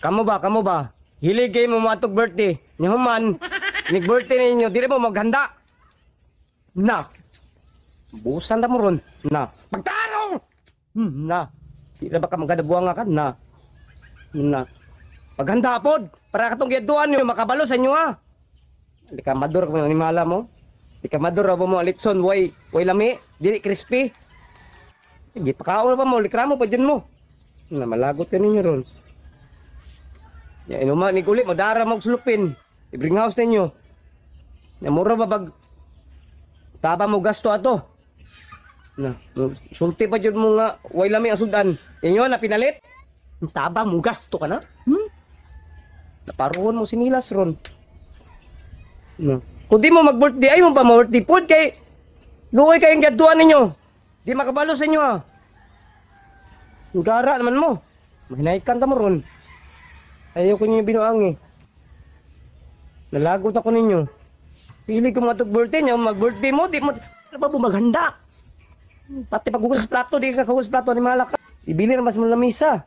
Kamo ba, kamo ba? Hilig kayo mo matog birthday. Ni human, nig birthday ninyo, dili mo maghanda. Na. Busan na mo ron. Na. Pagtarong! Hmm, na. Di na ba ka magadabuang ka? Na. Na. Paghanda pod. Para katong giaduan nyo, makabalo sa inyo ha. Di ka madura kung animala mo. Di ka madura ba mo alitson, way, way lami, dili crispy. Di pa kaon pa mo, likramo pa dyan mo. Na malagot ka ninyo ron. Ya, inuma ni kulit, madara mo sulupin. I-bring house ninyo. Ya, mura ba bag... Taba mo gasto ato. Na, sulti pa dyan mo nga, way lami ang sudan. Inyo na pinalit? Taba mo gasto ka na? Hmm? Naparuhon mo sinilas ron. No. Kung di mo mag-birthday, ay mo pa ma-birthday po kay luoy kayong gaduan ninyo. Di makabalo sa inyo ah. Gara naman mo. Mahinaikan ta mo ron. Ayaw ko niyo binuang eh. Nalagot ako ninyo. Pili ko mga birthday niya, mag-birthday mo, di mo, ano ba po maghanda? Pati paghugas plato, di ka kahugas plato, ni malaka. Ibili na mas mo lamisa.